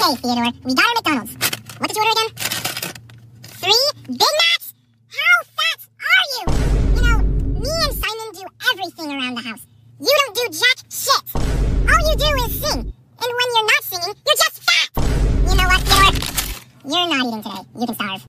Okay, Theodore, we got our McDonald's. What did you order again? Three Big Macs? How fat are you? You know, me and Simon do everything around the house. You don't do jack shit. All you do is sing. And when you're not singing, you're just fat. You know what, Theodore? You're not eating today. You can starve.